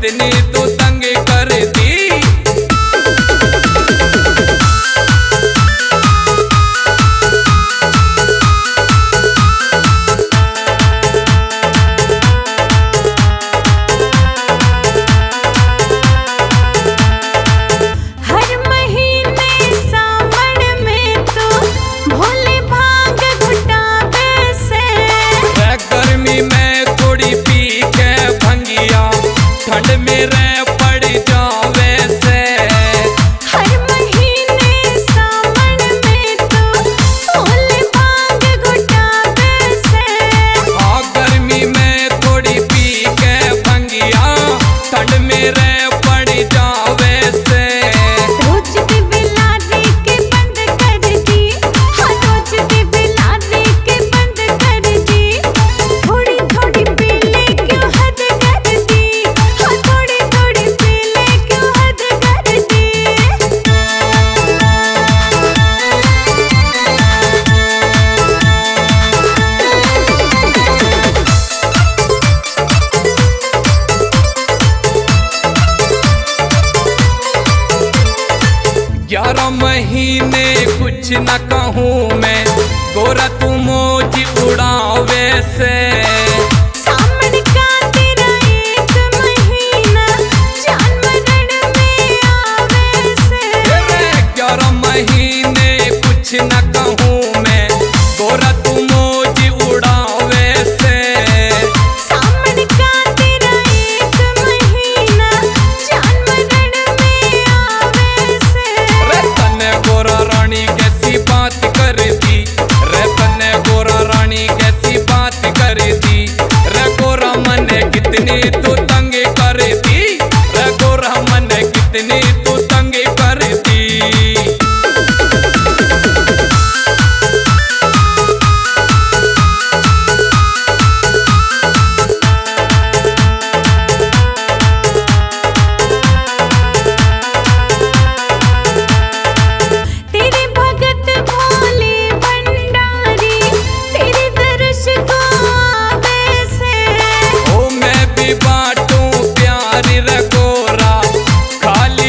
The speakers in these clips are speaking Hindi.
tenía mi. ग्यारह महीने कुछ न कहूँ मैं। गोरा तू मोज उड़ाओ वैसे महीने कुछ न कहूँ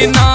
não